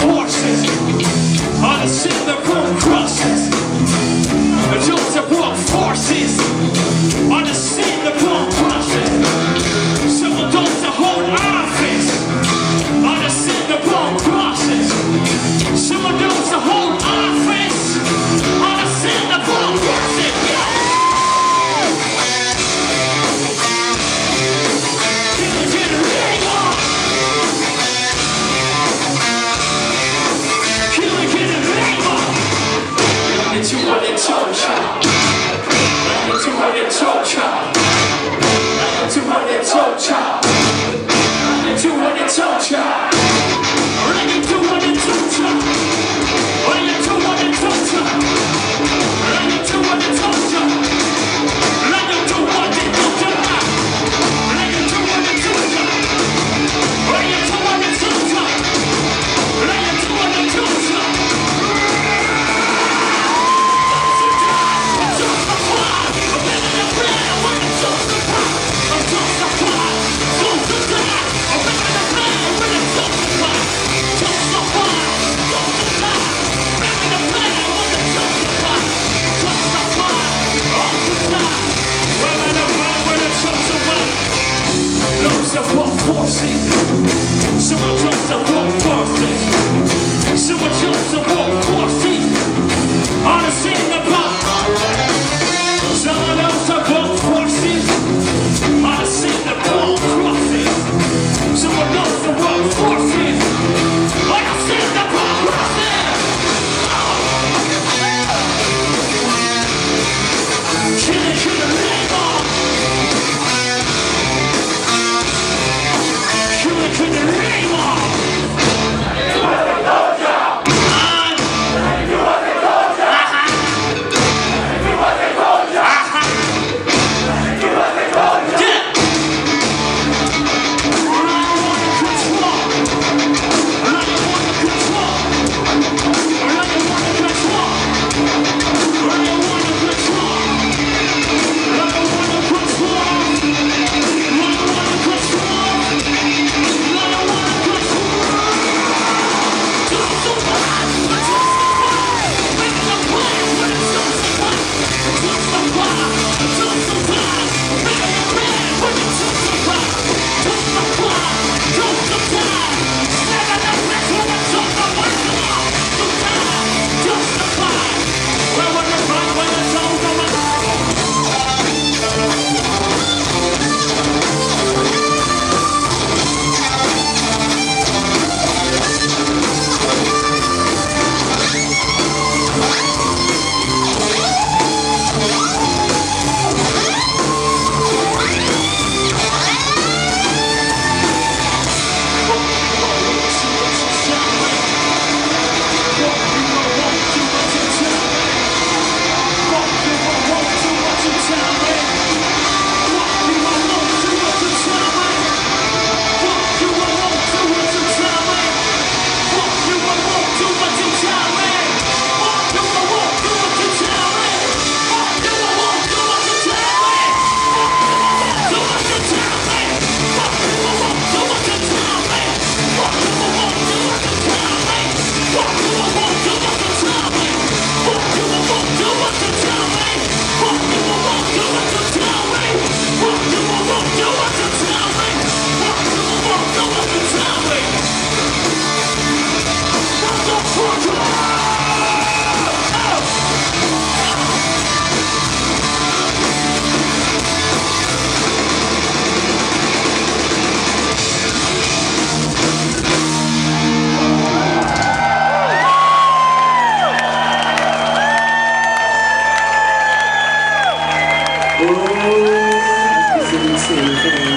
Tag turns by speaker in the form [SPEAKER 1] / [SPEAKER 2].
[SPEAKER 1] forces. get you one and two, you. forces. So I jumped up on forces. So I jumped up on forces.
[SPEAKER 2] sí, sí.